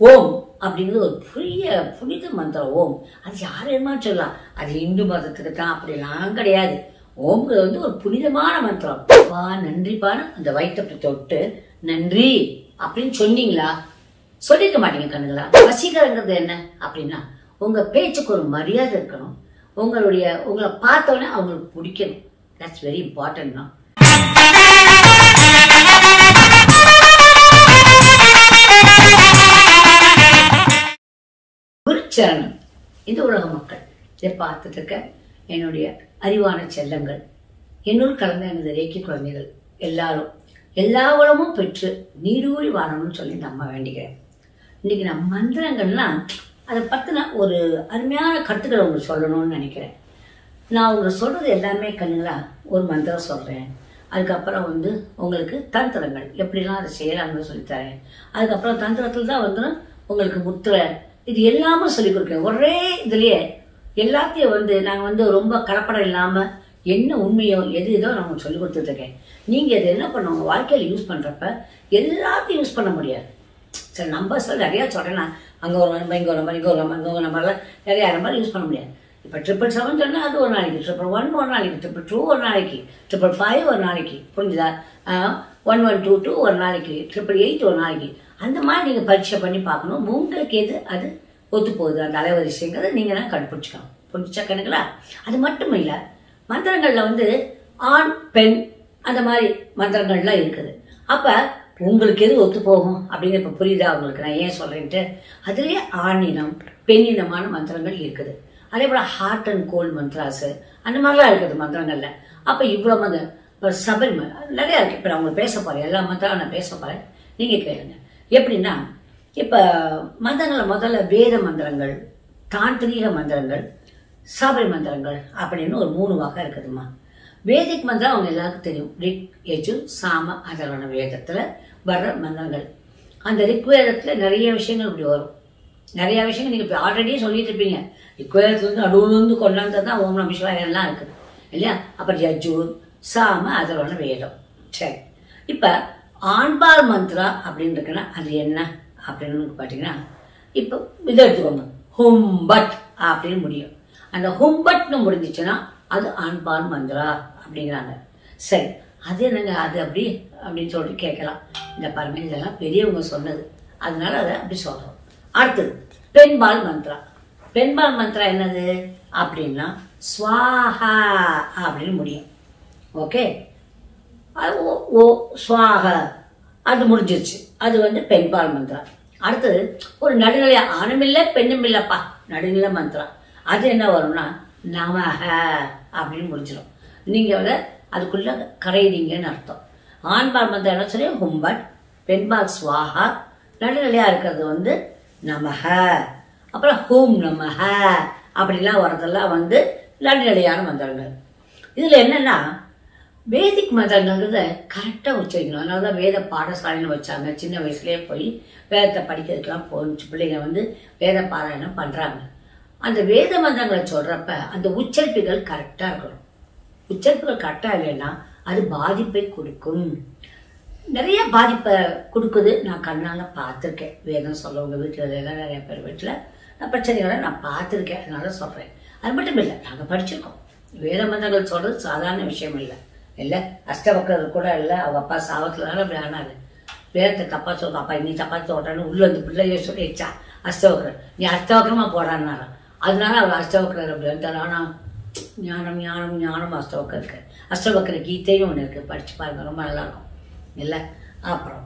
ஓம் அப்படிங்கிறது ஒரு புரிய புனித மந்திரம் ஓம். அது யார் வேணுமான்னு சொல்லலாம்? அது இந்து மதத்துக்கு தான் அப்படிலாம் கிடையாது. ஓம்ங்கிறது வந்து ஒரு புனிதமான மந்திரம். பா நன்றிப்பான்னு அந்த வயிற்றை தொட்டு நன்றி அப்படின்னு சொன்னீங்களா? சொல்லிக்க மாட்டீங்க கண்ணுங்களா வசீகரங்கிறது என்ன அப்படின்னா உங்க பேச்சுக்கு ஒரு மரியாதை இருக்கணும். உங்களுடைய உங்களை பார்த்தோன்னே அவங்களுக்கு பிடிக்கணும். தட்ஸ் வெரி இம்பார்ட்டன்ட்னா சரணம் இந்த உலக மக்கள். இதை பார்த்துட்டு இருக்க என்னுடைய அறிவான செல்லங்கள். என்னுள் கலந்த எனது ரேக்கி குழந்தைகள் எல்லாரும். எல்லா உலமும் பெற்று நீடூழி வாழணும்னு சொல்லி நம்ம வேண்டிக்கிறேன். இன்னைக்கு நம்ம மந்திரங்கள்லாம் அதை பற்றின ஒரு அருமையான கருத்துக்களை உங்களுக்கு சொல்லணும்னு நினைக்கிறேன். நான் உங்களுக்கு சொல்கிறது எல்லாமே கண்ணுங்களா ஒரு மந்திரம் சொல்கிறேன் அதுக்கப்புறம் வந்து உங்களுக்கு தந்திரங்கள். எப்படிலாம் அதை செய்யலாம்னு சொல்லித்தரேன். அதுக்கப்புறம் தந்திரத்தில் தான் வந்து உங்களுக்கு முத்திரை இது எல்லாமே சொல்லிக் கொடுக்குறேன். ஒரே இதுலேயே எல்லாத்தையும் வந்து நாங்கள் வந்து ரொம்ப கலப்படம் இல்லாமல் என்ன உண்மையோ எது இதோ நான் சொல்லி கொடுத்துட்ருக்கேன் நீங்கள் இது என்ன பண்ணுவாங்க வாழ்க்கையில் யூஸ் பண்ணுறப்ப எல்லாத்தையும் யூஸ் பண்ண முடியாது. சரி நம்பர்ஸில் நிறையா சொல்கிறேன் அங்கே ஒரு நம்பர் இங்கே ஒரு நம்பர் இங்கே ஒரு நம்பர் இங்கே ஒரு நம்பர்லாம் நிறையா நம்பர் யூஸ் பண்ண முடியாது. இப்போ ட்ரிபிள் செவன் சொன்னால் அது ஒரு நாளைக்கு ட்ரிபிள் ஒன் ஒரு நாளைக்கு ட்ரிபிள் டூ ஒரு நாளைக்கு ட்ரிபிள் ஃபைவ் ஒரு நாளைக்கு. புரிஞ்சுதா? ஒன் ஒன் டூ டூ ஒரு நாளைக்கு ட்ரிபிள் எயிட் ஒரு நாளைக்கு அந்த மாதிரி நீங்கள் பரீட்சை பண்ணி பார்க்கணும். உங்களுக்கு எது அது ஒத்து போகுது அந்த அலைவரிசைங்கிறத நீங்கள் தான் கண்டுபிடிச்சிக்கலாம் புரிஞ்சா கணக்குங்களா அது மட்டும் இல்லை மந்திரங்களில் வந்து ஆண் பெண் அந்த மாதிரி மந்திரங்கள்லாம் இருக்குது. அப்போ உங்களுக்கு எது ஒத்து போகும் அப்படின்னு இப்போ புரியுதா உங்களுக்கு? நான் ஏன் சொல்கிறேன்ட்டு அதுலேயே ஆணினம் பெண்ணினமான மந்திரங்கள் இருக்குது. அதே போல் ஹார்ட் அண்ட் கோல்டு மந்த்ராஸு அந்த மாதிரிலாம் இருக்குது மந்திரங்களில். அப்போ இவ்வளோ மந்திரம் இப்போ சபரிமலை. நிறையா இருக்குது இப்போ நான் உங்களுக்கு பேச போகிறேன் எல்லா மந்திரம் நான் பேச போகிறேன் நீங்கள் கேளுங்க. எப்படின்னா இப்போ மந்திரங்களில் முதல்ல வேத மந்திரங்கள் தாந்திரீக மந்திரங்கள் சபரி மந்திரங்கள் அப்படின்னு ஒரு மூணு வகை இருக்குதுமா வேதிக் மந்திரம் அவங்க எல்லாருக்கும் தெரியும். ரிக் எஜு சாம அதர்வண வேதத்தில் வர்ற மந்திரங்கள். அந்த ரிக் வேதத்தில் நிறைய விஷயங்கள் இப்படி வரும். நிறைய விஷயங்கள் நீங்கள் இப்போ ஆல்ரெடியே சொல்லிட்டு இருப்பீங்க. ரிக் வேதத்துல வந்து கொண்டாந்து தான் ஓம் நம சிவாயம் எல்லாம் இருக்குது. இல்லையா? அப்புறம் யஜு சாம அதர்வண வேதம் சரி. இப்போ ஆண்பால் மந்த்ரா அப்படின்னு இருக்குன்னா அது என்ன அப்படின்னு பார்த்தீங்கன்னா இப்போ இதை எடுத்துக்கோங்க. ஹும்பட் அப்படின்னு முடியும். அந்த ஹும்பட்னு முடிஞ்சிச்சுன்னா அது ஆண்பால் மந்திரா அப்படிங்கிறாங்க. சரி. அது என்னங்க? அது அப்படி அப்படின்னு சொல்லிட்டு கேட்கலாம். இந்த பாருங்க இதெல்லாம் பெரியவங்க சொன்னது. அதனால அதை அப்படி சொல்றோம். அடுத்தது பெண்பால் மந்த்ரா. பெண்பால் மந்த்ரா என்னது? அப்படின்னா ஸ்வாஹா அப்படின்னு முடியும். ஓகே? அது ஓ ஓ சுவாக அது முடிஞ்சிருச்சு. அது வந்து பெண்பால் மந்திரம். அடுத்தது ஒரு நடுநிலை ஆணும் இல்லை பெண்ணும் இல்லைப்பா. நடுநிலை மந்திரம். அது என்ன வரும்னா நமக அப்படின்னு முடிஞ்சிடும் நீங்கள் வந்து அதுக்குள்ளே கரையிறீங்கன்னு அர்த்தம். ஆண்பால் மந்திரம் என்ன சொல்லி ஹும்பட். பெண்பால் சுவாகா நடுநிலையாக இருக்கிறது வந்து நமக அப்புறம் ஹூம் நமக அப்படிலாம் வரதெல்லாம் வந்து நடுநிலையான மந்திரங்கள். இதில் என்னென்னா வேதிக் மதங்கிறத கரெக்டாக உச்சரிக்கணும் அதனால தான் வேத பாடசாலைன்னு வச்சாங்க. சின்ன வயசுலேயே போய் வேதத்தை படிக்கிறதுக்கெல்லாம் போச்சு பிள்ளைங்க வந்து வேத பாராயணம் பண்ணுறாங்க அந்த வேத மந்திரங்களை சொல்கிறப்ப அந்த உச்சரிப்புகள் கரெக்டாக இருக்கணும். உச்சரிப்புகள் கரெக்டாக இல்லைன்னா அது பாதிப்பை கொடுக்கும். நிறைய பாதிப்பை கொடுக்குது. நான் கண்ணால் பார்த்துருக்கேன். வேதம் சொல்லவங்க வீட்டில் எல்லாம் நிறைய பேர் வீட்டில் நான் பிரச்சனைகளை நான் பார்த்துருக்கேன். அதனால சொல்கிறேன் அது மட்டும் இல்லை நாங்கள் படிச்சிருக்கோம். வேத மந்திரங்கள் சொல்கிறது சாதாரண விஷயம் இல்லை. இல்லை அஷ்டவக்கர் கூட இல்லை. அவங்க அப்பா சாவத்துலனால அப்படி ஆனாரு வேதத்தை தப்பா சொல்ற. அப்பா நீ தப்பா சொல்றான்னு உள்ள வந்து பிள்ளைய சொல்லிடுச்சா அஷ்டவக்கர் நீ அஷ்டவக்கரமா போடான்னாரா அதனால அவர் அஷ்டவக்கரர் அப்படி வந்துட்டார் ஆனால் ஞானம் ஞானம் ஞானம் அஷ்டவக்கர் இருக்கு அஷ்டவக்கர கீதையும் ஒன்று இருக்கு. படிச்சு பாருங்க ரொம்ப நல்லா இருக்கும் இல்லை? அப்புறம்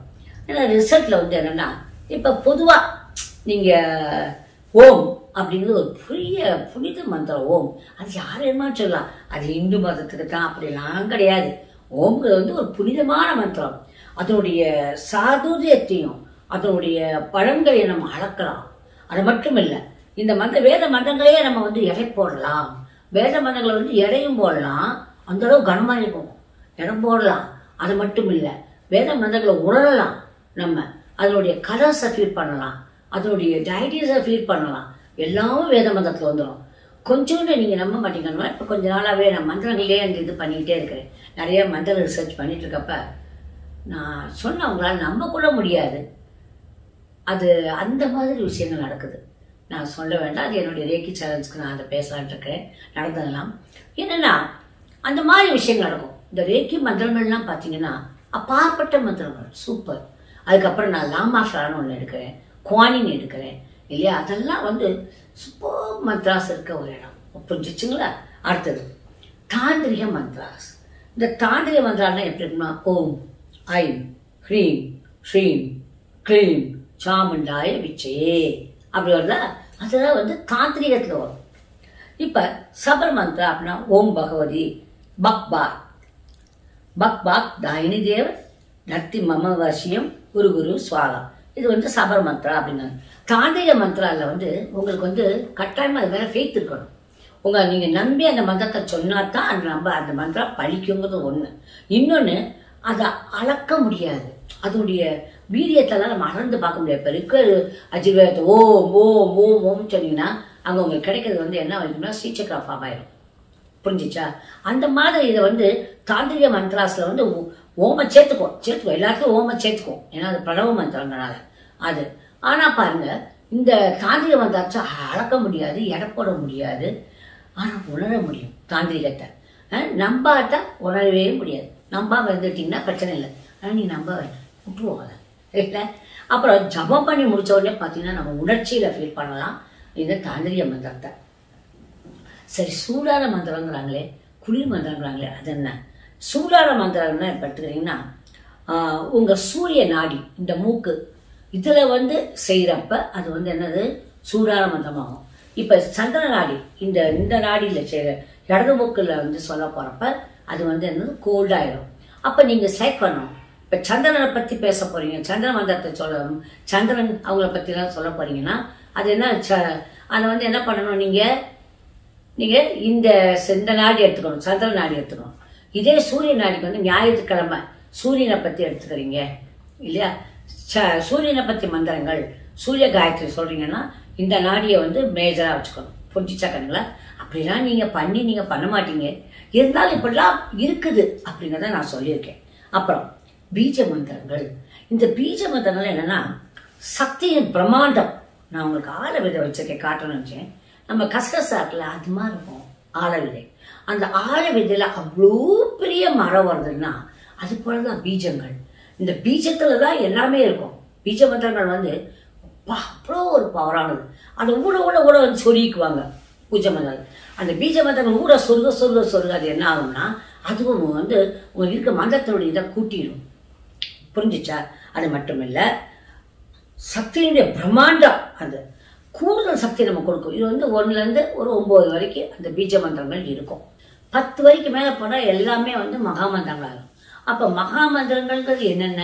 ஏன்னா ரிசல்ட்ல வந்து என்னன்னா இப்போ பொதுவா நீங்க ஓம் அப்படிங்கிறது ஒரு புரிய புனித மந்திரம் ஓம். அது யார் வேணுமான்னு சொல்லலாம். அது இந்து மதத்துக்கு தான் அப்படிலாம் கிடையாது. ஓம்ங்கிறது வந்து ஒரு புனிதமான மந்திரம். அதனுடைய சாதுரியத்தையும் அதனுடைய பழங்களை நம்ம அளக்கலாம். அது மட்டும் இல்லை இந்த மந்த வேத மந்தங்களையே நம்ம வந்து எடை போடலாம். வேத மந்தங்களை வந்து எடையும் போடலாம். அந்த அளவு இருக்கும். இடம் போடலாம். அது மட்டும் இல்லை வேத மந்தங்களை உணரலாம் நம்ம. அதனுடைய கலர்ஸை ஃபீல் பண்ணலாம். அதனுடைய டைட்டிஸை ஃபீல் பண்ணலாம். எல்லாமும் வேத மதத்தில் வந்துடும் கொஞ்சோண்டு நீங்கள் நம்ப மாட்டீங்கன்னா இப்போ கொஞ்ச நாளாகவே நான் மந்திரங்களே அந்த இது பண்ணிக்கிட்டே இருக்கிறேன். நிறைய மந்திர ரிசர்ச் பண்ணிட்டு இருக்கப்ப நான் சொன்ன அவங்களால நம்ப கூட முடியாது. அது அந்த மாதிரி விஷயங்கள் நடக்குது. நான் சொல்ல வேண்டாம் அது என்னுடைய ரேக்கி சேலஞ்சுக்கு நான் அதை பேசலான்ட்டு இருக்கேன் நடந்ததெல்லாம் என்னென்னா அந்த மாதிரி விஷயங்கள் நடக்கும். இந்த ரேக்கி மந்திரங்கள்லாம் பார்த்தீங்கன்னா அப்பாற்பட்ட மந்திரங்கள். சூப்பர் அதுக்கப்புறம் நான் லாமா ஃப்ரான் ஒன்று எடுக்கிறேன். குவானின் எடுக்கிறேன். இல்லையா? அதெல்லாம் வந்து சூப்பர் மத்ராஸ் இருக்க ஒரு இடம். புரிஞ்சிச்சுங்களா? அடுத்தது தாந்திரிக மந்த்ராஸ் இந்த தாந்திரிக மந்திராலாம் எப்படி இருக்குன்னா ஓம் ஐம் ஹ்ரீம் ஸ்ரீம் க்ளீம் சாமுண்டாய விச்சே. அப்படி வருதா? அதெல்லாம் வந்து தாந்திரிகத்தில் வரும். இப்போ சபர் மந்த்ரா அப்படின்னா ஓம் பகவதி பக் பாக் பக் பாக் தாயினி தேவ நர்த்தி மம வசியம் குரு குரு சுவாகா. இது வந்து சபர் மந்த்ரா அப்படின்னாங்க தாந்திரிக மந்த்ரால வந்து உங்களுக்கு வந்து கட்டாயமாக அது மேலே ஃபெய்த் இருக்கணும். உங்கள் நீங்கள் நம்பி அந்த மந்திரத்தை சொன்னா தான் அந்த நம்ப அந்த மந்திரம் பழிக்குங்கிறது ஒன்று இன்னொன்று அதை அளக்க முடியாது. அதனுடைய வீரியத்தெல்லாம் நம்ம அளந்து பார்க்க முடியாது. இப்போ இருக்க அஜீர்வேதத்தை ஓம் ஓம் ஓம் ஓம்னு சொன்னீங்கன்னா அங்கே உங்களுக்கு கிடைக்கிறது வந்து என்ன ஆகிடும்னா ஸ்ரீசக்கரா ஃபார்ம் ஆயிடும் புரிஞ்சிச்சா? அந்த மாதிரி இதை வந்து தாந்திரிக மந்த்ராஸில் வந்து ஓம சேர்த்துக்கோ. சேர்த்துக்கோ. எல்லாத்துக்கும் ஓம சேர்த்துக்கோ. ஏன்னா அது பிரணவ மந்திரங்கனால அது. ஆனால் பாருங்க இந்த தாந்திரிக மந்திரத்தை அளக்க முடியாது எடை போட முடியாது. ஆனால் உணர முடியும் தாந்திரிகத்தை. அஹ் நம்பாட்டா உணரவே முடியாது. நம்பாம வந்துட்டிங்கன்னா பிரச்சனை இல்லை. ஆனால் நீ நம்ப வேண்டாம் விட்டுருவோம் அதை. இல்லை அப்புறம் ஜபம் பண்ணி முடிச்ச உடனே பார்த்தீங்கன்னா நம்ம உணர்ச்சியில் ஃபீல் பண்ணலாம். இந்த தாந்திரிக மந்திரத்தை. சரி சூடான மந்திரங்கிறாங்களே குளிர் மந்திரங்கிறாங்களே அது என்ன சூலார மந்திரம்னா என்ன எடுத்துக்கிறீங்கன்னா உங்கள் சூரிய நாடி இந்த மூக்கு இதில் வந்து செய்கிறப்ப அது வந்து என்னது? சூடான மந்திரமாகும். இப்போ சந்திர நாடி இந்த இந்த நாடியில் செய்கிற இடது மூக்கில் வந்து சொல்ல போகிறப்ப அது வந்து என்னது? கோல்டாயிடும் அப்போ நீங்கள் செலக்ட் பண்ணணும். இப்போ சந்திரனை பற்றி பேச போகிறீங்க சந்திர மந்திரத்தை சொல்ல சந்திரன் அவங்கள பற்றிலாம் சொல்ல போகிறீங்கன்னா அது என்ன ச- அதை வந்து என்ன பண்ணணும் நீங்கள் நீங்கள் இந்த இந்த நாடி எடுத்துக்கணும் சந்திர நாடி எடுத்துக்கணும். இதே சூரிய நாடிக்கு வந்து ஞாயிற்றுக்கிழமை சூரியனை பற்றி எடுத்துக்கிறீங்க இல்லையா? ச- சூரியனை பற்றி மந்திரங்கள் சூரிய காயத்ரி சொல்கிறீங்கன்னா இந்த நாடியை வந்து மேஜராக வச்சுக்கணும். புரிஞ்சிச்சாக்கணுங்களா அப்படிலாம் நீங்கள் பண்ணி நீங்கள் பண்ண மாட்டீங்க. இருந்தாலும் இப்படிலாம் இருக்குது அப்படிங்கிறத நான் சொல்லியிருக்கேன். அப்புறம் பீஜ மந்திரங்கள். இந்த பீஜ மந்திரங்கள் என்னன்னா சக்தியின் பிரம்மாண்டம். நான் உங்களுக்கு ஆல விதை வச்சிருக்கேன் காட்டணும்னு நினைச்சேன். நம்ம கசகசா இருக்குல்ல அது மாதிரி இருக்கும் ஆல விதை அந்த ஆழ விதையில் அவ்வளோ பெரிய மரம் வருதுன்னா அது போலதான் பீஜங்கள். இந்த பீஜத்தில் தான் எல்லாமே இருக்கும். பீஜ மந்திரங்கள் வந்து அவ்வளோ ஒரு பவரானது. அதை ஊட ஊட ஊட வந்து சொருகிக்குவாங்க பூஜை மந்திரம் அந்த பீஜ மந்திரங்கள் ஊட சொருக சொருக சொருக அது என்ன ஆகும்னா அதுவும் வந்து உங்களுக்கு இருக்க மந்திரத்தினுடைய இதை கூட்டிடும். புரிஞ்சுச்சா? அது மட்டும் இல்லை சக்தியினுடைய பிரம்மாண்டம் அது. கூடுதல் சக்தி நம்ம கொடுக்கும். இது வந்து ஒன்றுலேருந்து ஒரு ஒம்பது வரைக்கும் அந்த பீஜ மந்திரங்கள் இருக்கும். பத்து வரைக்கும் மேலே போனால் எல்லாமே வந்து மகா மந்திரங்களாக இருக்கும். அப்போ மகாமந்திரங்கள்ங்கிறது என்னென்ன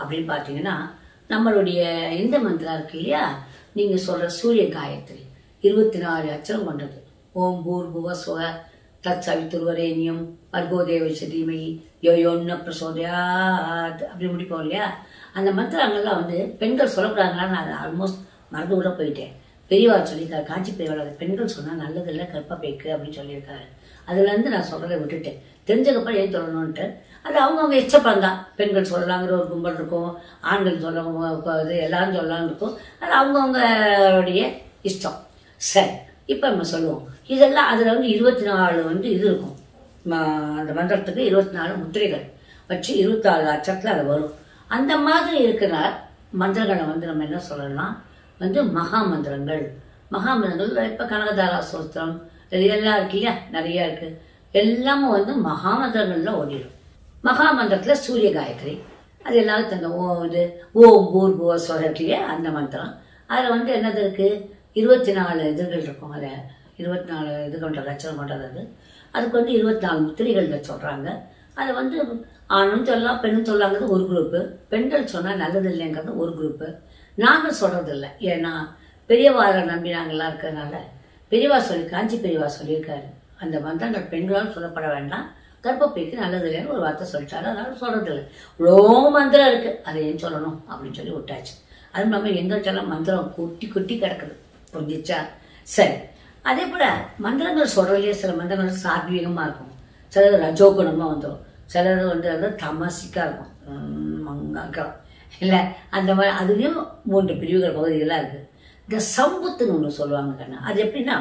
அப்படின்னு பார்த்தீங்கன்னா நம்மளுடைய இந்த மந்திரம் இருக்கு இல்லையா? நீங்கள் சொல்கிற சூரிய காயத்ரி இருபத்தி நாலு அச்சரம் கொண்டது. ஓம் பூர் புவ சுவ தத் சவித்துருவரேனியம் அர்கோதேவ தீமகி யோயோன்ன பிரசோதயாத் அப்படி முடிப்போம் இல்லையா? அந்த மந்திரங்கள்லாம் வந்து பெண்கள் சொல்லக்கூடாதுங்களான்னு நான் ஆல்மோஸ்ட் மறந்து கூட போயிட்டேன். பெரியவார் சொல்லியிருக்காரு காஞ்சி பெரியவாள் பெண்கள் சொன்னால் நல்லது இல்லை கற்பப்பைக்கு அப்படின்னு சொல்லியிருக்காரு. அதுலேருந்து நான் சொல்கிறத விட்டுட்டேன். தெரிஞ்சதுக்கப்புறம் ஏன் சொல்லணும்ன்ட்டு அது அவங்கவுங்க இஷ்டப்படம் தான். பெண்கள் சொல்லலாங்கிற ஒரு கும்பல் இருக்கும் ஆண்கள் சொல்ல இது எல்லாரும் சொல்லலாம்னு இருக்கும். அது அவங்கவுங்களுடைய இஷ்டம். சரி இப்போ நம்ம சொல்லுவோம். இதெல்லாம் அதில் வந்து இருபத்தி நாலு வந்து இது இருக்கும். அந்த மந்திரத்துக்கு இருபத்தி நாலு முத்திரைகள். வச்சு இருபத்தாறு அச்சத்தில் அது வரும். அந்த மாதிரி இருக்கிற மந்திரங்களை வந்து நம்ம என்ன சொல்லலாம் வந்து மகா மந்திரங்கள் மகா மந்திரங்கள் இப்போ கனகதாரா சோஸ்திரம் இது எல்லாம் இருக்கு இல்லையா? நிறைய இருக்கு. எல்லாமும் வந்து மகா மந்திரங்கள்ல ஓடிடும் மகா மந்திரத்தில் சூரிய காயத்ரி. அது எல்லாரும் தந்த ஓ இது ஓம் பூர் புவ சொல்லியே அந்த மந்திரம். அதில் வந்து என்னது இருக்கு? இருபத்தி நாலு இதுகள் இருக்கும் அதில். இருபத்தி நாலு இது கொண்ட லட்சம் கொண்டது அது. அதுக்கு வந்து இருபத்தி நாலு முத்திரைகள் சொல்கிறாங்க அதை வந்து ஆணும் சொல்லலாம் பெண்ணும் சொல்லாங்கிறது ஒரு குரூப்பு பெண்கள் சொன்னால் நல்லது இல்லைங்கிறது ஒரு குரூப்பு நாங்கள் சொல்கிறதில்ல ஏன்னா பெரியவாரை நம்பி நாங்கள்லாம் இருக்கிறதுனால பெரியவா சொல்லி காஞ்சி பெரியவா சொல்லியிருக்காரு. அந்த மந்திரங்கள் பெண்களால் சொல்லப்பட வேண்டாம். கர்ப்பப்பைக்கு நல்லது இல்லைன்னு ஒரு வார்த்தை சொல்லிட்டாரு. அதனால சொல்கிறதில்ல இல்லை இவ்வளோ மந்திரம் இருக்குது அதை ஏன் சொல்லணும் அப்படின்னு சொல்லி விட்டாச்சு. அது இல்லாமல் எங்கள்கிட்டலாம் மந்திரம் கொட்டி கொட்டி கிடக்குது. புரிஞ்சிச்சா? சரி. அதே போல் மந்திரங்கள் சொல்கிறதுலே சில மந்திரங்கள் சாத்வீகமாக இருக்கும். சிலது ரஜோகுணமாக வந்துடும் சிலது வந்து அது தமசிக்காக இருக்கும். உம், இல்லை அந்த மாதிரி அதுலேயும் மூன்று பிரிவுகள் பகுதிகளாக இருக்குது இந்த சம்புத்துன்னு ஒன்று சொல்லுவாங்க கண்ணா. அது எப்படின்னா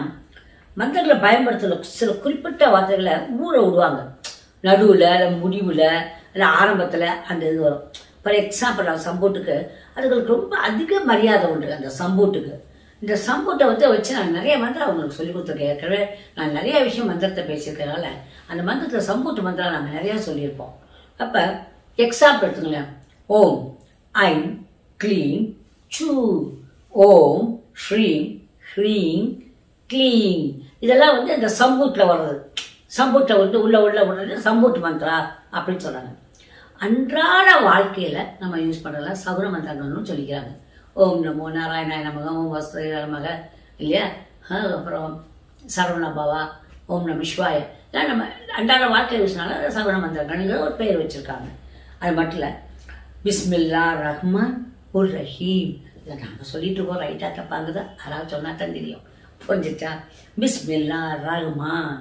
மந்திரங்களை பயன்படுத்துகிற சில குறிப்பிட்ட வார்த்தைகளை ஊற விடுவாங்க. நடுவில் இல்லை முடிவில் இல்லை ஆரம்பத்தில் அந்த இது வரும். ஃபார் எக்ஸாம்பிள் அந்த சம்போட்டுக்கு அதுகளுக்கு ரொம்ப அதிக மரியாதை உண்டு அந்த சம்போட்டுக்கு. இந்த சம்போட்டை வந்து வச்சு நான் நிறைய மந்திரம் அவங்களுக்கு சொல்லி கொடுத்துருக்கேன். ஏற்கனவே நான் நிறைய விஷயம் மந்திரத்தை பேசியிருக்கனால அந்த மந்திரத்தில் சம்போட்டு மந்திரம் நாங்கள் நிறையா சொல்லியிருப்போம். அப்போ எக்ஸாம்பிள் எடுத்துங்களேன் ஓம். ஐம் க்ளீம் சூ ஓம் ஸ்ரீம் ஹ்ரீம் க்ளீம் இதெல்லாம் வந்து இந்த சம்பூட்டில் வர்றது சம்பூட்டை வந்து உள்ள உள்ள விடுறது சம்பூட் மந்த்ரா அப்படின்னு சொல்கிறாங்க அன்றாட வாழ்க்கையில் நம்ம யூஸ் பண்ணுறதுலாம் சகுன மந்திரங்கள்னு சொல்லிக்கிறாங்க. ஓம் நமோ நாராயணாய நமக ஓம் வஸ்து நமக இல்லையா? அப்புறம் சரவண பவா ஓம் நம சிவாய. இதெல்லாம் நம்ம அன்றாட வாழ்க்கை யூஸ்னால சகுன மந்திரங்கள்ங்கிற ஒரு பெயர் வச்சுருக்காங்க. அது மட்டும் இல்லை பிஸ்மில்லா ரஹ்மான் உர் ரஹீம். இதை நாங்கள் சொல்லிட்டு இருக்கோம் ரைட்டாக தப்பாங்குதா? யாராவது சொன்னா தான் தெரியும். புரிஞ்சிச்சா? பிஸ்மில்லா ரஹ்மான்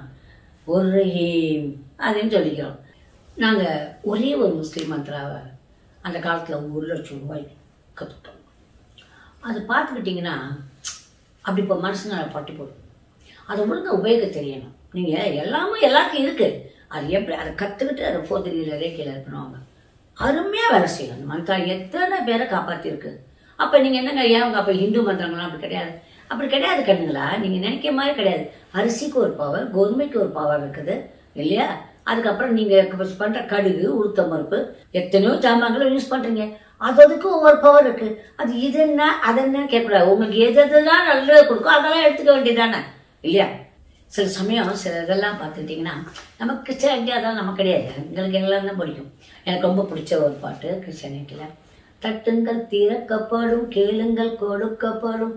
உர் ரஹீம் அப்படின்னு சொல்லிக்கிறோம். நாங்கள் ஒரே ஒரு முஸ்லீம் மந்திராவை அந்த காலத்தில் ஒரு லட்சம் ரூபாய் கற்றுட்டோம் அது பார்த்துக்கிட்டிங்கன்னா அப்படி இப்போ மனசுங்க பட்டு போடும். அதை ஒழுங்காக உபயோக தெரியணும். நீங்கள் எல்லாமே எல்லாருக்கும் இருக்குது அது எப்படி? அதை கற்றுக்கிட்டு அதை ஃபோர் டிகிரியில் கீழே இருக்கணும் அருமையாக வேலை செய்யணும். அந்த எத்தனை பேரை காப்பாற்றிருக்கு அப்போ நீங்கள் என்னங்க ஏன் அப்போ ஹிந்து மந்திரங்கள்லாம் அப்படி கிடையாது? அப்படி கிடையாது கண்ணுங்களா? நீங்கள் நினைக்கிற மாதிரி கிடையாது. அரிசிக்கு ஒரு பவர் கோதுமைக்கு ஒரு பவர் இருக்குது இல்லையா? அதுக்கப்புறம் நீங்கள் பண்ணுற கடுகு உளுத்த பருப்பு எத்தனையோ சாமான்களை யூஸ் பண்ணுறீங்க அது அதுக்கு ஒவ்வொரு பவர் இருக்கு. அது இது என்ன அது என்ன கேட்கக்கூடாது. உங்களுக்கு எது எதெல்லாம் நல்லது கொடுக்கும் அதெல்லாம் எடுத்துக்க வேண்டியதானே இல்லையா? சில சமயம் சில இதெல்லாம் பார்த்துக்கிட்டிங்கன்னா நமக்கு கிறிஸ்டியானிட்டி அதெல்லாம் நமக்கு கிடையாது. எங்களுக்கு எல்லாம் தான் பிடிக்கும். எனக்கு ரொம்ப பிடிச்ச ஒரு பாட்டு கிறிஸ்டியானிட்டியில் தட்டுங்கள் திறக்கப்படும் கேளுங்கள் கொடுக்கப்படும்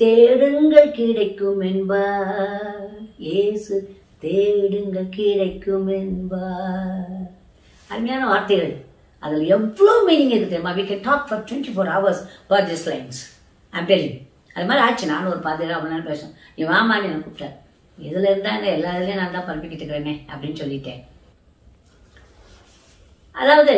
தேடுங்கள் கிடைக்கும் என்பார். ஏசு தேடுங்கள் கிடைக்கும் என்பார். அருமையான வார்த்தைகள். அதில் எவ்வளோ மீனிங் இருக்கு தெரியுமா? We can talk for twenty four hours per this lines I'm telling அது மாதிரி ஆச்சு. நானும் ஒரு பாதி அவ்வளோ நேரம் பேசணும் நீ வாமா நீ கூப்பிட்டார். இதில் இருந்தாங்க எல்லா இதுலேயும் நான் தான் பரப்பிக்கிட்டு இருக்கிறேனே அப்படின்னு சொல்லிட்டேன். அதாவது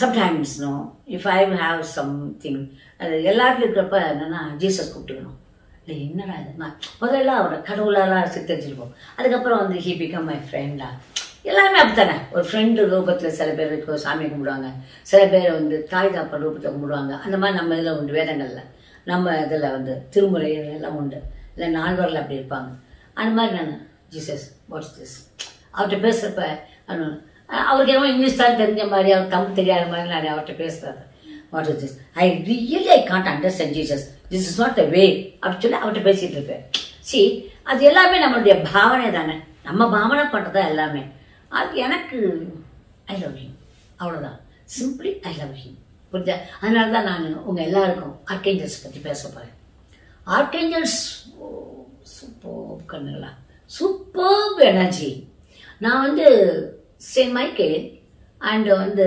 sometimes no if I have something அது எல்லாருக்கும் இருக்கிறப்ப என்னென்னா ஜீசஸ் கூப்பிட்டுக்கணும். இல்லை என்னடா இதுமா முதல்ல அவரை கடவுளாலாம் சித்தரிச்சிருப்போம் அதுக்கப்புறம் வந்து ஹி பிகம் மை ஃப்ரெண்டா எல்லாருமே அப்படித்தானே? ஒரு ஃப்ரெண்டு ரூபத்தில் சில பேர் இருக்கு சாமி கும்பிடுவாங்க. சில பேர் வந்து தாய் தாப்பா ரூபத்தை கும்பிடுவாங்க. அந்த மாதிரி நம்ம இதில் உண்டு வேதங்களில். நம்ம இதில் வந்து திருமுறைகள் எல்லாம் உண்டு. இல்லை நால்வர்கள் அப்படி இருப்பாங்க. அந்த மாதிரி நான் ஜீசஸ் வாட்ஸ் திஸ்? அவர்கிட்ட பேசுகிறப்ப அவருக்கு என்னமோ இங்கிலீஷ் தான் தெரிஞ்ச மாதிரி அவர் தமிழ் தெரியாத மாதிரி நான் அவர்கிட்ட பேசுகிறாரு what is this? I really I can't understand Jesus. This is not the way. அப்படின்னு சொல்லி அவர்கிட்ட பேசிகிட்டு இருப்பேன். சி அது எல்லாமே நம்மளுடைய பாவனை தானே. நம்ம பாவனை பண்ணுறதா எல்லாமே. அது எனக்கு ஐ லவ் ஹிம். அவ்வளோதான் சிம்பிளி ஐ லவ் ஹிம். புரிஞ்சா? அதனால தான் நான் உங்கள் எல்லாருக்கும் ஆர்கேஞ்சல்ஸ் பற்றி பேச போகிறேன் ஆர்கேஞ்சல்ஸ் சூப்பர் கண்ணுங்களா சூப்பர் எனர்ஜி நான் வந்து சென்ட் மைக்கேல் அண்ட் வந்து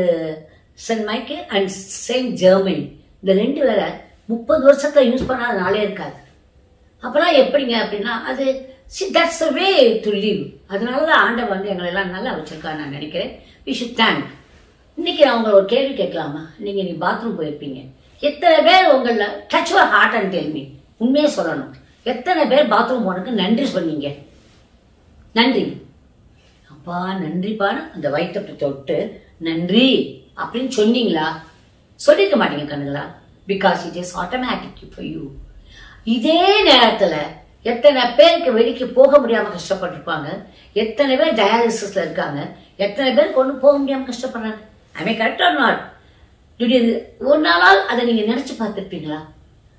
Saint Michael and Saint Germain இந்த ரெண்டு வேலை முப்பது வருஷத்தில் யூஸ் பண்ணாத நாளே இருக்காது. அப்போல்லாம் எப்படிங்க அப்படின்னா அது see that's a way to live அதனால தான் ஆண்டவன் வந்து எங்களை எல்லாம் நல்லா வச்சிருக்கான்னு நான் நினைக்கிறேன். வி ஷுட் தேங்க் இன்னைக்கு நான் உங்களை ஒரு கேள்வி கேட்கலாமா? நீங்கள் நீ பாத்ரூம் போயிருப்பீங்க. எத்தனை பேர் உங்களில் டச் ஹார்ட் அண்ட் டெல் உண்மையே சொல்லணும். எத்தனை பேர் பாத்ரூம் போனதுக்கு நன்றி சொன்னீங்க? நன்றி. அப்பா நன்றிப்பான்னு அந்த வயிற்று தொட்டு நன்றி அப்படின்னு சொன்னீங்களா? சொல்லிக்க மாட்டீங்க கண்ணுங்களா because it is automatic for you இதே நேரத்தில் எத்தனை பேருக்கு வெளிக்கு போக முடியாமல் கஷ்டப்பட்டிருப்பாங்க? எத்தனை பேர் டயாலிசிஸில் இருக்காங்க? எத்தனை பேர் கொண்டு போக முடியாமல் கஷ்டப்படுறாங்க? ஐ கரெக்ட் ஆர் நாட் திடீர்னு ஒரு நாளால் அதை நீங்கள் நினச்சி பார்த்துருப்பீங்களா?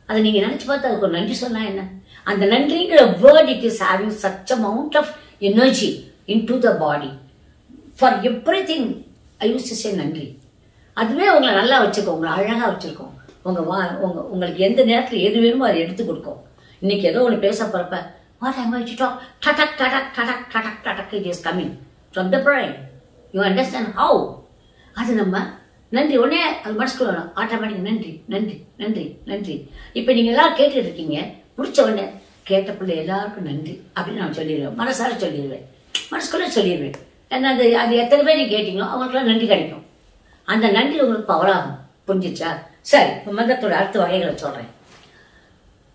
அதை நீங்க நினைச்சு பார்த்து அதுக்கு ஒரு நன்றி சொன்னா என்ன? அந்த நன்றிங்கிற word it is having such amount of energy in to the body for every thing I use to say நன்றி. அதுவே உங்களை நல்லா வச்சுக்கோ உங்களை அழகாக வச்சுருக்கோம். உங்கள் வா உங்க உங்களுக்கு எந்த நேரத்தில் எது வேணுமோ அதை எடுத்து கொடுக்கும். இன்னைக்கு ஏதோ ஒன்று பேச போகிறப்ப வாட் ஐம் டு டாக் டடக் டடக் டடக் டடக் டடக் it is coming from the brain you understand how அது நம்ம நன்றி. உடனே அது மனசுக்குள்ள வரும். ஆட்டோமேட்டிக் நன்றி நன்றி நன்றி நன்றி. இப்போ நீங்க எல்லாரும் கேட்டுட்டு இருக்கீங்க. முடிச்ச உடனே கேட்ட பிள்ளை எல்லாருக்கும் நன்றி அப்படின்னு நான் சொல்லிடுவேன். மனசார சொல்லிடுவேன். மனசுக்குள்ள சொல்லிடுவேன். ஏன்னா அது அது எத்தனை பேர் நீங்க கேட்டீங்களோ அவங்களுக்குலாம் நன்றி கிடைக்கும். அந்த நன்றி உங்களுக்கு பவராகும் புரிஞ்சிச்சா? சரி இப்போ மந்திரத்தோட அடுத்த வகைகளை சொல்கிறேன்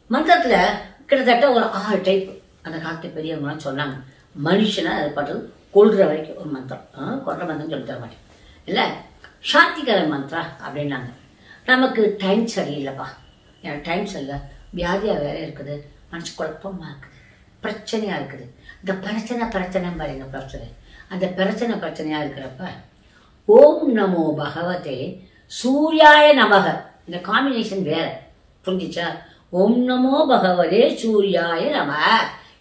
மந்திரத்தில் கிட்டத்தட்ட ஒரு ஆறு டைப் அந்த காலத்து பெரியவங்களாம் சொன்னாங்க. மனுஷனை அது பண்ணுறது கொள்கிற வரைக்கும் ஒரு மந்திரம். ஆ, மந்திரம் சொல்லி தர மாட்டேன். இல்லை? சாந்திகர மந்திரா அப்படின்னாங்க. நமக்கு டைம் சரியில்லைப்பா. எனக்கு டைம் சரியில்லை. வியாதியாக வேற இருக்குது. மனசு குழப்பமாக இருக்குது. பிரச்சனையாக இருக்குது. இந்த பிரச்சனை பிரச்சனை பாருங்க பிரச்சனை அந்த பிரச்சனை பிரச்சனையாக இருக்கிறப்ப ஓம் நமோ பகவதே சூர்யாய நமக. இந்த காம்பினேஷன் வேற. புரிஞ்சுச்சா? ஓம் நமோ பகவதே சூர்யாய நம.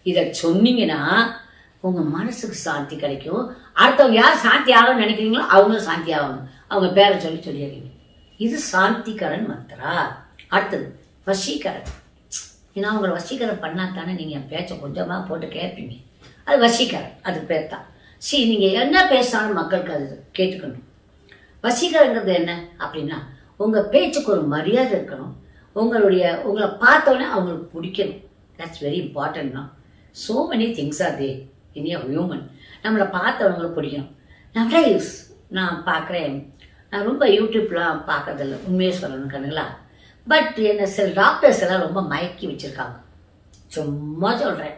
இதை சொன்னீங்கன்னா உங்கள் மனசுக்கு சாந்தி கிடைக்கும். அடுத்தவங்க யார் சாந்தி ஆகணும்னு நினைக்கிறீங்களோ அவங்களும் சாந்தி ஆகணும். அவங்க பேரை சொல்லி சொல்லிடுறீங்க. இது சாந்திகரன் மந்திரா அடுத்தது வசீகரன். ஏன்னா அவங்களை வசீகரம் பண்ணா தானே நீங்கள் என் பேச்சை கொஞ்சமாக போட்டு கேட்பீங்க. அது வசீகரன் அது பேர் தான். சரி நீங்கள் என்ன பேசினாலும் மக்களுக்கு அது கேட்டுக்கணும். வசீகரங்கிறது என்ன அப்படின்னா உங்கள் பேச்சுக்கு ஒரு மரியாதை இருக்கணும். உங்களுடைய உங்களை பார்த்தோன்னே அவங்களுக்கு பிடிக்கணும். That's very இம்பார்ட்டன்ட்னா so many things are they in a human நம்மளை பார்த்தவங்களுக்கு பிடிக்கணும். நிறைய யூஸ் நான் பார்க்குறேன். நான் ரொம்ப யூடியூப்லாம் பார்க்கறதில்ல. உண்மையே சொல்லணும் கண்ணுங்களா? பட் என்ன சில டாக்டர்ஸ் எல்லாம் ரொம்ப மயக்கி வச்சுருக்காங்க. சும்மா சொல்கிறேன்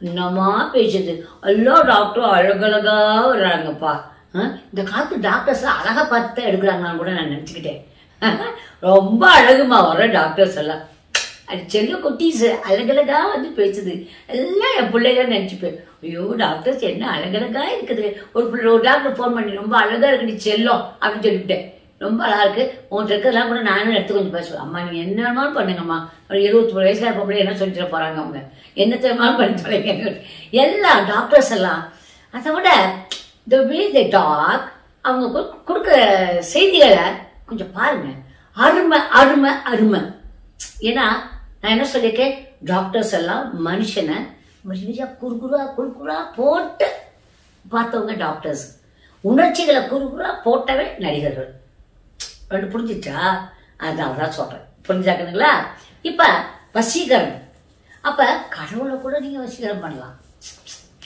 என்னம்மா பேசுது. எல்லா டாக்டரும் அழகழகா வர்றாங்கப்பா. ஆ, இந்த காலத்து டாக்டர்ஸ் அழகாக பார்த்து தான் எடுக்கிறாங்கன்னு கூட நான் நினச்சிக்கிட்டேன். ரொம்ப அழகுமா வர டாக்டர்ஸ் எல்லாம். அது செல்ல குட்டீஸ் அழகழகா வந்து பேசுது. எல்லாம் என் பிள்ளைங்க நினச்சிப்பேன். ஐயோ டாக்டர்ஸ் என்ன அழகழகா இருக்குது? ஒரு பிள்ளை ஒரு டாக்டர் ஃபோன் பண்ணி ரொம்ப அழகா நீ செல்லோ அப்படின்னு சொல்லிவிட்டேன். ரொம்ப அழகா இருக்கு. உன்கிட்ட இருக்கிறதெல்லாம் கூட நானும் எடுத்து கொஞ்சம் பேசுவேன் அம்மா நீங்க என்ன வேணாலும் பண்ணுங்கம்மா. ஒரு இருபத்தி மூணு வயசுல இருப்ப என்ன சொல்லிட்டு போறாங்க அவங்க? என்ன தெரியுமாலும் பண்ணி தொலைங்க. எல்லா டாக்டர்ஸ் எல்லாம் அதை விட த வே த டாக் அவங்க கொடுக்குற செய்திகளை கொஞ்சம் பாருங்க. அருமை அருமை அருமை. ஏன்னா நான் என்ன சொல்லியிருக்கேன்? டாக்டர்ஸ் எல்லாம் மனுஷனை மரியாதையா குறுகுறா குறுகுறா போட்டு பார்த்தவங்க டாக்டர்ஸ் உணர்ச்சிகளை குறுகுறா போட்டவே நடிகர்கள். ரெண்டு புரிஞ்சிச்சா? அதான் தான் சொல்றேன். புரிஞ்சாக்குதுங்களா இப்ப வசீகரம் அப்ப கடவுளை கூட நீங்க வசீகரம் பண்ணலாம்.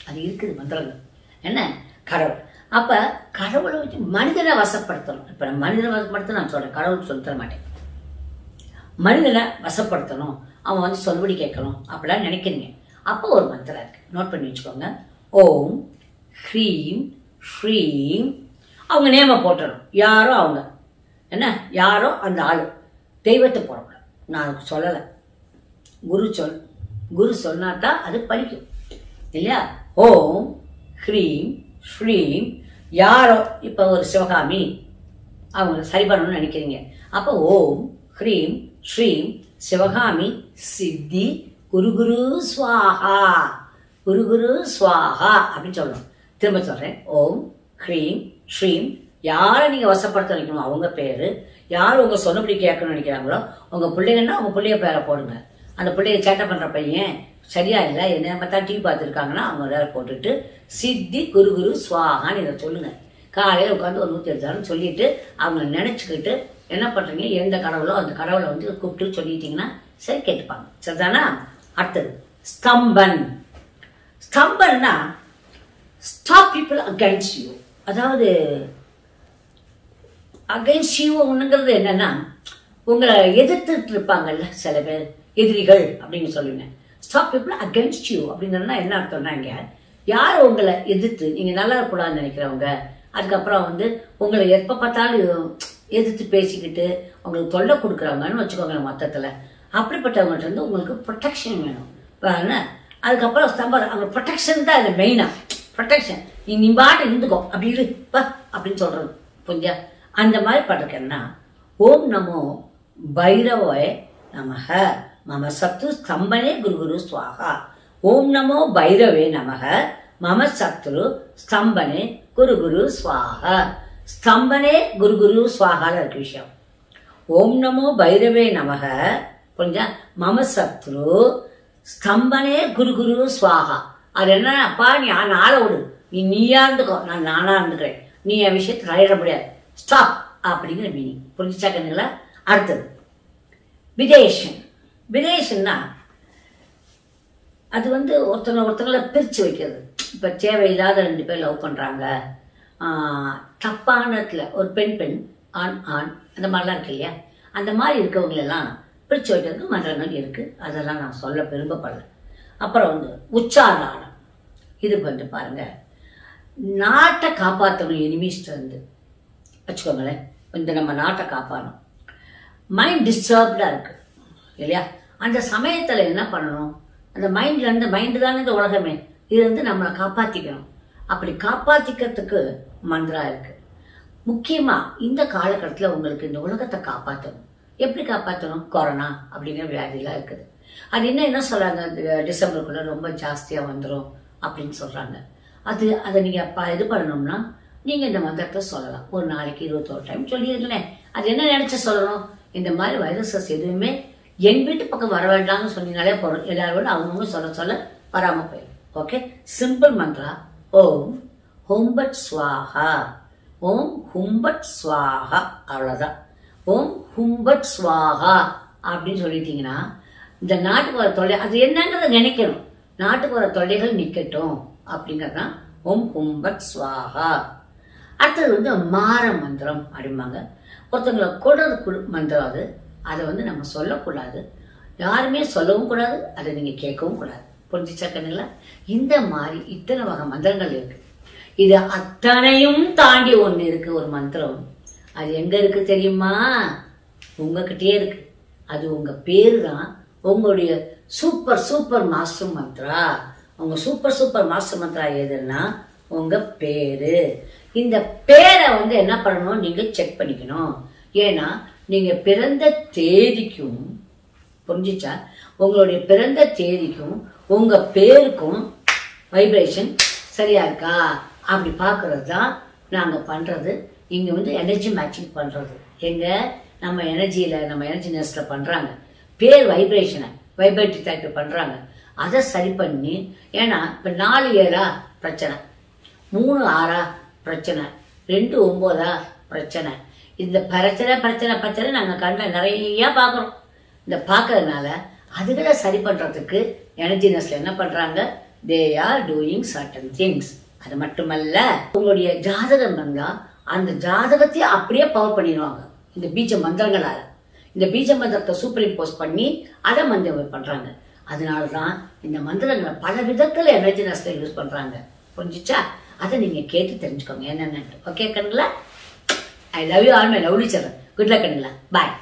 அது இருக்குது மந்திரங்கள். என்ன? கடவுள். அப்ப கடவுளை வச்சு மனிதனை வசப்படுத்தணும். இப்ப நான் மனிதனை வசப்படுத்த நான் சொல்றேன். கடவுள் சொல்லி தர மாட்டேன். மனிதனை வசப்படுத்தணும். அவன் வந்து சொல்படி கேட்கணும். அப்படிலாம் நினைக்கிறீங்க அப்போ ஒரு மந்திரம் இருக்கு. நோட் பண்ணி வச்சுக்கோங்க. ஓம் ஹ்ரீம் ஸ்ரீம் அவங்க நேம போட்டுறணும். யாரோ அவங்க. என்ன? யாரோ அந்த ஆள். தெய்வத்தை போடக்கூடாது. நான் அதுக்கு சொல்லலை. குரு சொல் குரு சொன்னா தான் அது பலிக்கும் இல்லையா? ஓம் ஹ்ரீம் ஸ்ரீம் யாரோ இப்போ ஒரு சிவகாமி. அவங்க சரி பண்ணணும்னு நினைக்கிறீங்க. அப்போ ஓம் ஹ்ரீம் ஸ்ரீம் சிவகாமி சித்தி குரு குரு ஸ்வாஹா குரு குரு ஸ்வாஹா அப்படின்னு சொல்லணும். திரும்ப சொல்றேன். ஓம் ஹ்ரீம் ஸ்ரீம் யாரை நீங்க வசப்படுத்த நினைக்கணும் அவங்க பேரு. யார் உங்க சொன்னபடி கேட்கணும்னு நினைக்கிறாங்களோ உங்க பிள்ளைங்கன்னா உங்க பிள்ளைய பேரை போடுங்க. அந்த பிள்ளைய சேட்டை பண்ற பையன் சரியா இல்லை என்ன பார்த்தா டிவி பார்த்துருக்காங்கன்னா அவங்க வேற போட்டுட்டு சித்தி குரு குரு ஸ்வாகான்னு இதை சொல்லுங்க. காலையில் உட்காந்து ஒரு நூற்றி எடுத்தாலும் சொல்லிட்டு அவங்க நினச்சிக்கிட்டு என்ன பண்ணுறீங்க எந்த கடவுளோ அந்த கடவுளை வந்து கூப்பிட்டு சொல்லிட்டீங்கன்னா சரி கேட்டுப்பாங்க. சரிதானா? அடுத்தது ஸ்தம்பன். ஸ்தம்பன்னா ஸ்டாப் பீப்புள் அகைன்ஸ்ட் யூ அதாவது அகைன்ஸ்ட் யூங்கிறது என்னன்னா உங்களை எதிர்த்துட்டு இருப்பாங்கல்ல சில பேர் எதிரிகள் அப்படின்னு சொல்லுங்க. ஸ்டாப் பீப்புள் அகைன்ஸ்ட் யூ அப்படிங்கிறதுனா என்ன அர்த்தம்னா இங்கே யார் உங்களை எதிர்த்து நீங்கள் நல்லா இருக்கக்கூடாதுன்னு நினைக்கிறவங்க அதுக்கப்புறம் வந்து உங்களை எப்போ பார்த்தாலும் எதிர்த்து பேசிக்கிட்டு உங்களுக்கு தொல்லை கொடுக்குறவங்கன்னு வச்சுக்கோங்களேன் மொத்தத்தில். அப்படிப்பட்டவங்கள்ட்ட இருந்து உங்களுக்கு ப்ரொடெக்ஷன் வேணும். அதுக்கப்புறம் ஸ்தம்பர் அவங்க ப்ரொடெக்ஷன் தான் இது மெயினாக ப்ரொடெக்ஷன் நீ நீ பாட்டு இருந்துக்கோ. அப்படி இரு. அப்படின்னு சொல்கிறது புரிஞ்சா அந்த மாதிரி பட்டிருக்கேன்னா ஓம் நமோ பைரவோய நமக மம சத்து ஸ்தம்பனே குரு குரு ஸ்வாகா ஓம் நமோ பைரவே நமக மம சத்ரு ஸ்தம்பனே குரு குரு ஸ்வாகா ஸ்தம்பனே குரு குரு ஸ்வாகால இருக்கு விஷயம். ஓம் நமோ பைரவே நமக புரிஞ்சா? மம சத்ரு ஸ்தம்பனே குரு குரு ஸ்வாகா அது என்ன அப்பா நீ ஆள ஆளை விடு. நீ நீயா இருந்துக்கோ. நான் நானா இருந்துக்கிறேன். நீ என் விஷயத்தை தலையிட முடியாது. ஸ்டாப் அப்படிங்கிற மீனிங் புரிஞ்சுச்சா கண்ணுங்களா அடுத்தது. விதேஷன் விதேஷன்னா அது வந்து ஒருத்தனை ஒருத்தங்களை பிரித்து வைக்கிறது. இப்போ தேவையில்லாத ரெண்டு பேர் லவ் பண்ணுறாங்க தப்பானத்தில் ஒரு பெண் பெண் ஆண் ஆண் அந்த மாதிரிலாம் இருக்கு இல்லையா? அந்த மாதிரி இருக்கவங்களெல்லாம் பிரித்து வைக்கிறதுக்கு மன்றங்கள் இருக்குது அதெல்லாம் நான் சொல்ல விரும்பப்படல. அப்புறம் வந்து உச்சாரணம். இது வந்து பாருங்கள் நாட்டை காப்பாற்றணும் எனிமீஸ்டருந்து வச்சுக்கோங்களேன். இந்த நம்ம நாட்டை காப்பாற்றணும் மைண்ட் டிஸ்டர்ப்டாக இருக்குது இல்லையா? அந்த சமயத்தில் என்ன பண்ணணும்? அந்த மைண்ட்லேருந்து மைண்டு தானே இந்த உலகமே. இது வந்து நம்மளை காப்பாற்றிக்கணும் அப்படி காப்பாற்றிக்கிறதுக்கு மந்திரா இருக்குது முக்கியமாக இந்த காலகட்டத்தில் உங்களுக்கு இந்த உலகத்தை காப்பாற்றணும் எப்படி காப்பாற்றணும் கொரோனா அப்படிங்கிற வியாதிலாம் இருக்குது. அது என்ன என்ன சொல்கிறாங்க இந்த ரொம்ப ஜாஸ்தியாக வந்துடும் அப்படின்னு சொல்கிறாங்க அது அதை நீங்கள் அப்போ இது பண்ணணும்னா நீங்கள் இந்த மந்திரத்தை சொல்லலாம். ஒரு நாளைக்கு இருபத்தோரு டைம் சொல்லியிருக்கேன். அது என்ன நினச்சி சொல்லணும்? இந்த மாதிரி வைரஸஸ் எதுவுமே என் வீட்டு பக்கம் வர வேண்டாம்னு சொன்னீங்களே போதும். எல்லாரோட அவங்கவுங்க சொல்ல சொல்ல வராமல் போயிடும் ஓகே சிம்பிள் மந்த்ரா ஓம் ஹும்பட் ஸ்வாஹா. ஓம் ஹும்பட் ஸ்வாஹா. அவ்வளோதான் ஓம் ஹும்பட் ஸ்வாகா அப்படின்னு சொல்லிட்டீங்கன்னா இந்த நாட்டுக்கு வர தொல்லை அது என்னங்கிறத நினைக்கணும். நாட்டுக்கு வர தொல்லைகள் நிற்கட்டும் அப்படிங்கிறது தான் ஓம் ஹும்பட் ஸ்வாகா அடுத்தது வந்து மாற மந்திரம் அப்படிம்பாங்க. ஒருத்தங்களை கொடுறது குடு மந்திரம் அது. அதை வந்து நம்ம சொல்லக்கூடாது. யாருமே சொல்லவும் கூடாது அதை நீங்கள் கேட்கவும் கூடாது. புரிஞ்சுச்சா கண்ணுங்களா? இந்த மாதிரி இத்தனை வகை மந்திரங்கள் இருக்கு. இது அத்தனையும் தாண்டி ஒன்று இருக்கு ஒரு மந்திரம். அது எங்க இருக்கு தெரியுமா? உங்ககிட்டயே இருக்கு. அது உங்க பேரு தான் உங்களுடைய சூப்பர் சூப்பர் மாஸ்டர் மந்த்ரா. உங்க சூப்பர் சூப்பர் மாஸ்டர் மந்த்ரா எதுன்னா உங்க பேரு. இந்த பேரை வந்து என்ன பண்ணணும்? நீங்க செக் பண்ணிக்கணும். ஏன்னா நீங்க பிறந்த தேதிக்கும் புரிஞ்சுச்சா? உங்களுடைய பிறந்த தேதிக்கும் உங்க பேருக்கும் வைப்ரேஷன் சரியா இருக்கா? அப்படி பார்க்கறது தான் நாங்க பண்றது. இங்கே வந்து எனர்ஜி மேட்சிங் பண்ணுறது எங்கே? நம்ம எனர்ஜியில் நம்ம எனர்ஜினஸ்ல பண்ணுறாங்க பேர் வைப்ரேஷனை வைப்ரேட் டிடெக்ட் பண்ணுறாங்க அதை சரி பண்ணி ஏன்னா இப்போ நாலு ஏழா பிரச்சனை. மூணு ஆறா பிரச்சனை. ரெண்டு ஒம்போதா பிரச்சனை. இந்த பிரச்சனை பிரச்சனை பிரச்சனை நாங்கள் கண்ணில் நிறையா பார்க்குறோம். இந்த பார்க்கறதுனால அதுகளை சரி பண்றதுக்கு எனர்ஜினஸ்ல என்ன பண்ணுறாங்க they are doing certain things அது மட்டுமல்ல உங்களுடைய ஜாதகம் வந்தால் அந்த ஜாதகத்தையே அப்படியே பவர் பண்ணிடுவாங்க. இந்த பீஜ மந்திரங்களால. இந்த பீஜ மந்திரத்தை சூப்பர் இம்போஸ் பண்ணி அதை மந்திரம் பண்றாங்க. அதனால தான் இந்த மந்திரங்களை பல விதத்துல எனர்ஜினஸ்ல யூஸ் பண்றாங்க. புரிஞ்சுச்சா? அதை நீங்க கேட்டு தெரிஞ்சுக்கோங்க. என்னென்னு okay கண்ணுங்களா? I love you all my lovely children good luck கண்ணுங்களா? Bye